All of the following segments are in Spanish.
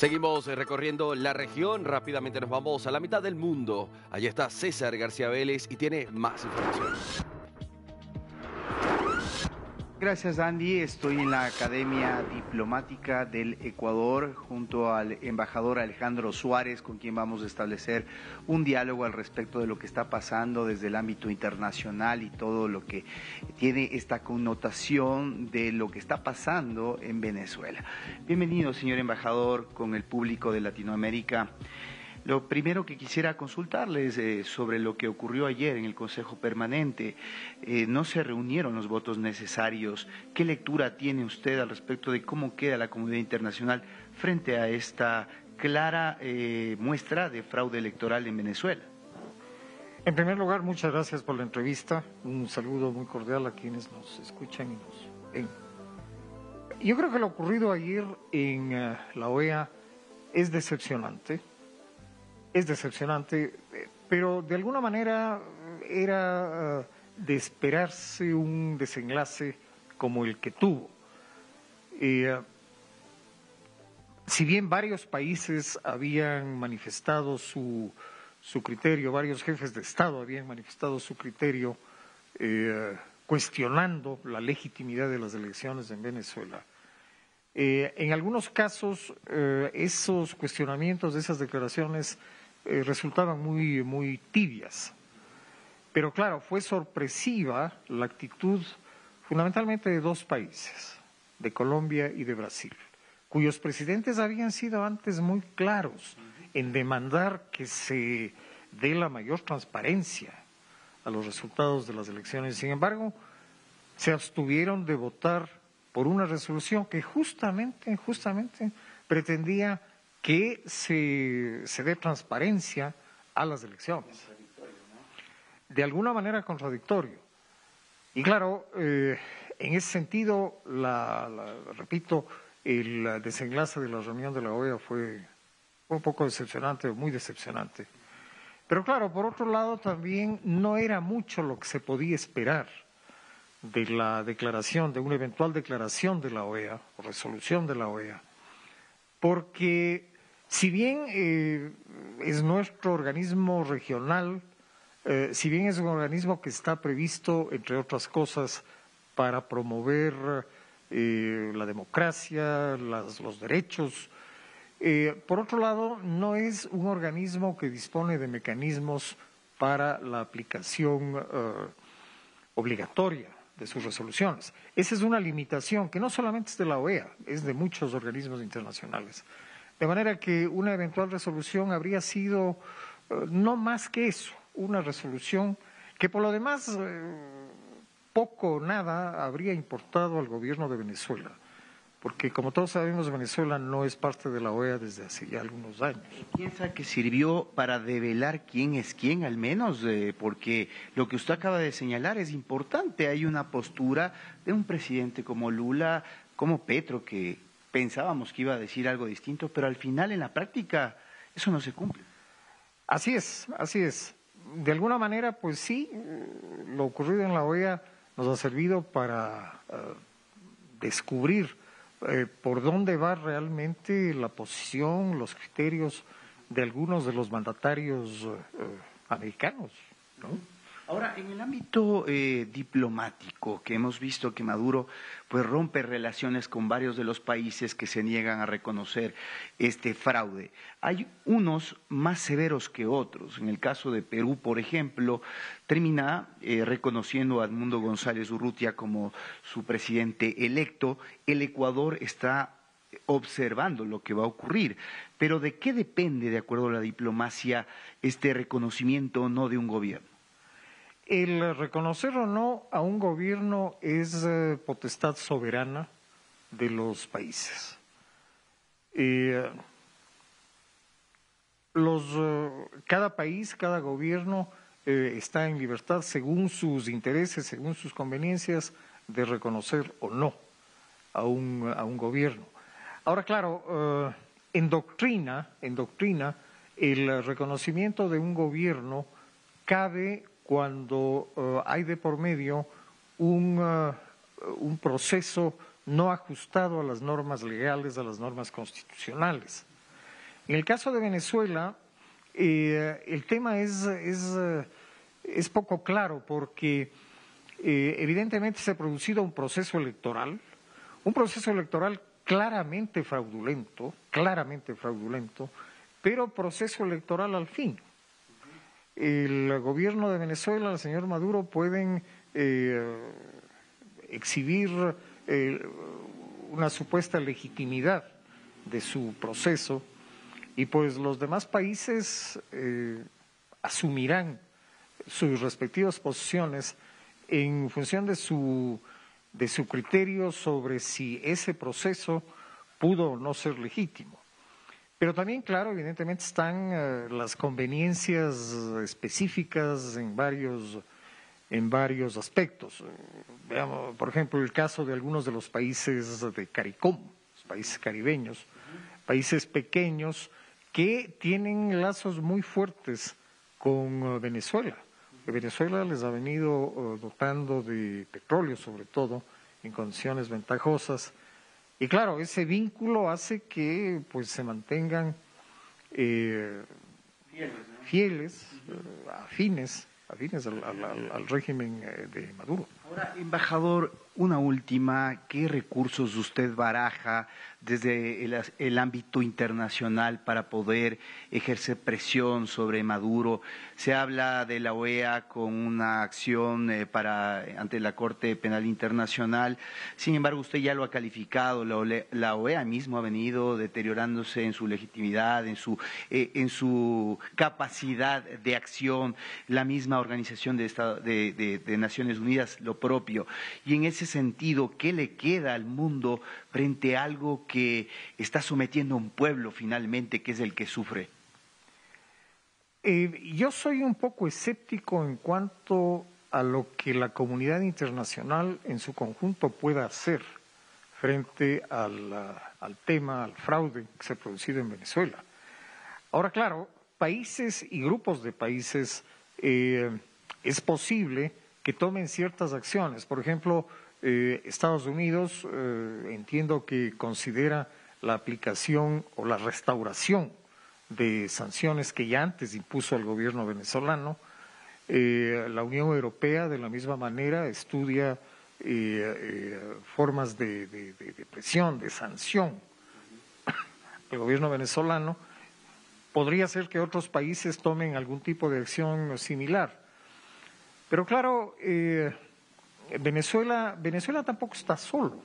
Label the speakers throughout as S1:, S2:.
S1: Seguimos eh, recorriendo la región, rápidamente nos vamos a la mitad del mundo. Allí está César García Vélez y tiene más información.
S2: Gracias Andy, estoy en la Academia Diplomática del Ecuador junto al embajador Alejandro Suárez con quien vamos a establecer un diálogo al respecto de lo que está pasando desde el ámbito internacional y todo lo que tiene esta connotación de lo que está pasando en Venezuela. Bienvenido señor embajador con el público de Latinoamérica. Lo primero que quisiera consultarles eh, sobre lo que ocurrió ayer en el Consejo Permanente. Eh, no se reunieron los votos necesarios. ¿Qué lectura tiene usted al respecto de cómo queda la comunidad internacional frente a esta clara eh, muestra de fraude electoral en Venezuela?
S3: En primer lugar, muchas gracias por la entrevista. Un saludo muy cordial a quienes nos escuchan y nos ven. Yo creo que lo ocurrido ayer en la OEA es decepcionante es decepcionante, pero de alguna manera era eh, de esperarse un desenlace como el que tuvo. Eh, si bien varios países habían manifestado su, su, criterio, varios jefes de Estado habían manifestado su criterio eh, cuestionando la legitimidad de las elecciones en Venezuela, en algunos casos esos cuestionamientos, esas declaraciones eh, resultaban muy, muy tibias. Pero claro, fue sorpresiva la actitud fundamentalmente de dos países, de Colombia y de Brasil, cuyos presidentes habían sido antes muy claros en demandar que se dé la mayor transparencia a los resultados de las elecciones. Sin embargo, se abstuvieron de votar por una resolución que justamente, justamente pretendía que se, se dé transparencia a las elecciones. De alguna manera contradictorio. Y claro, eh, en ese sentido, la, repito, el desenlace de la reunión de la OEA fue, un poco decepcionante, muy decepcionante. Pero claro, por otro lado, también no era mucho lo que se podía esperar de la declaración, de una eventual declaración de la OEA o resolución de la OEA, porque si bien eh, es nuestro organismo regional, eh, si bien es un organismo que está previsto, entre otras cosas, para promover eh, la democracia, los derechos, por otro lado, no es un organismo que dispone de mecanismos para la aplicación obligatoria de sus resoluciones. Esa es una limitación que no solamente es de la OEA, es de muchos organismos internacionales. De manera que una eventual resolución habría sido eh, no más que eso, una resolución que por lo demás eh, poco o nada habría importado al gobierno de Venezuela. Porque como todos sabemos, Venezuela no es parte de la OEA desde hace ya algunos años.
S2: ¿Piensa que sirvió para develar quién es quién, al menos? Eh, porque lo que usted acaba de señalar es importante. Hay una postura de un presidente como Lula, como Petro, que pensábamos que iba a decir algo distinto, pero al final en la práctica eso no se cumple.
S3: Así es, así es. De alguna manera, pues sí, lo ocurrido en la OEA nos ha servido para eh, descubrir eh, por dónde va realmente la posición, los criterios de algunos de los mandatarios eh, americanos. ¿no?
S2: Ahora, en el ámbito eh, diplomático, que hemos visto que Maduro pues rompe relaciones con varios de los países que se niegan a reconocer este fraude, hay unos más severos que otros. En el caso de Perú, por ejemplo, termina eh, reconociendo a Edmundo González Urrutia como su presidente electo. El Ecuador está observando lo que va a ocurrir. Pero ¿de qué depende, de acuerdo a la diplomacia, este reconocimiento o no de un gobierno?
S3: El reconocer o no a un gobierno es eh, potestad soberana de los países. Eh, cada país, cada gobierno eh, está en libertad según sus intereses, según sus conveniencias, de reconocer o no a un, a un gobierno. Ahora, claro, en doctrina, en doctrina, el reconocimiento de un gobierno cabe cuando eh, hay de por medio un, eh, un, proceso no ajustado a las normas legales, a las normas constitucionales. En el caso de Venezuela, eh, el tema es, es, es, poco claro porque evidentemente se ha producido un proceso electoral, un proceso electoral claramente fraudulento, claramente fraudulento, pero proceso electoral al fin. El gobierno de Venezuela, el señor Maduro, pueden eh, exhibir eh, una supuesta legitimidad de su proceso y pues los demás países eh, asumirán sus respectivas posiciones en función de su de su criterio sobre si ese proceso pudo o no ser legítimo. Pero también, claro, evidentemente están eh, las conveniencias específicas en varios, en varios aspectos. Veamos, por ejemplo, el caso de algunos de los países de CARICOM, los países caribeños, países pequeños que tienen lazos muy fuertes con eh, Venezuela Venezuela les ha venido eh, dotando de petróleo, sobre todo, en condiciones ventajosas. Y claro, ese vínculo hace que pues se mantengan eh, fieles, eh, afines, afines al régimen de Maduro.
S2: Ahora, embajador, una última, ¿qué recursos usted baraja desde el, ámbito internacional para poder ejercer presión sobre Maduro? Se habla de la OEA con una acción eh, para ante la Corte Penal Internacional. Sin embargo, usted ya lo ha calificado. La, OEA mismo ha venido deteriorándose en su legitimidad, en su, eh, en su capacidad de acción. La misma Organización de, de, de Naciones Unidas lo propio. Y en ese sentido, ¿qué le queda al mundo frente a algo que está sometiendo a un pueblo finalmente, que es el que sufre?
S3: Eh, yo soy un poco escéptico en cuanto a lo que la comunidad internacional en su conjunto pueda hacer frente al, al tema, al fraude que se ha producido en Venezuela. Ahora, claro, países y grupos de países eh, es posible que tomen ciertas acciones. Por ejemplo, eh, Estados Unidos eh, entiendo que considera la aplicación o la restauración de sanciones que ya antes impuso el gobierno venezolano. Eh, la Unión Europea, de la misma manera, estudia formas de, de, presión, de sanción al gobierno venezolano. Podría ser que otros países tomen algún tipo de acción similar. Pero claro, Venezuela, Venezuela tampoco está solo.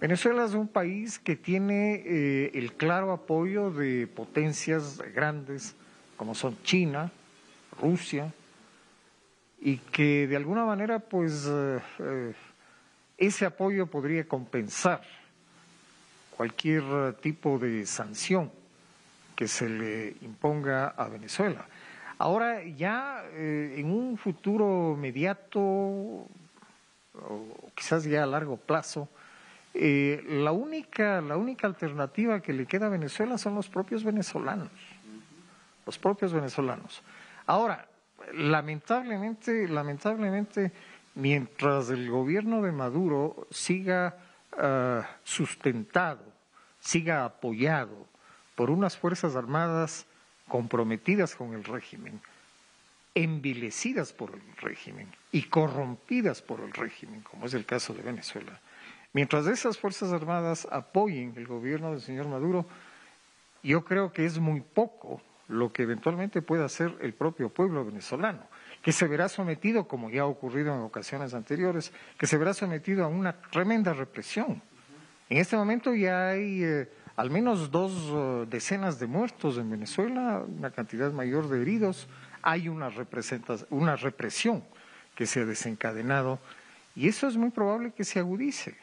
S3: Venezuela es un país que tiene eh, el claro apoyo de potencias grandes como son China, Rusia, y que de alguna manera pues eh, ese apoyo podría compensar cualquier tipo de sanción que se le imponga a Venezuela. Ahora ya eh, en un futuro inmediato, o quizás ya a largo plazo, eh, la, única, la única alternativa que le queda a Venezuela son los propios venezolanos. Los propios venezolanos. Ahora, lamentablemente, lamentablemente, mientras el gobierno de Maduro siga ah, sustentado, siga apoyado por unas Fuerzas Armadas comprometidas con el régimen, envilecidas por el régimen y corrompidas por el régimen, como es el caso de Venezuela. Mientras esas Fuerzas Armadas apoyen el gobierno del señor Maduro, yo creo que es muy poco lo que eventualmente pueda hacer el propio pueblo venezolano, que se verá sometido, como ya ha ocurrido en ocasiones anteriores, que se verá sometido a una tremenda represión. En este momento ya hay eh, al menos dos uh, decenas de muertos en Venezuela, una cantidad mayor de heridos, hay una, una represión que se ha desencadenado y eso es muy probable que se agudice.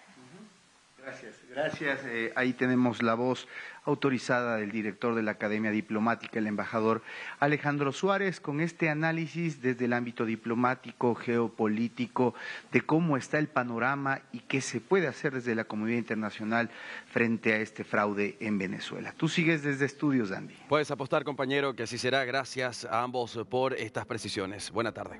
S2: Gracias, gracias. Eh, ahí tenemos la voz autorizada del director de la Academia Diplomática, el embajador Alejandro Suárez, con este análisis desde el ámbito diplomático, geopolítico, de cómo está el panorama y qué se puede hacer desde la comunidad internacional frente a este fraude en Venezuela. Tú sigues desde estudios, Andy.
S1: Puedes apostar, compañero, que así será. Gracias a ambos por estas precisiones. Buena tarde.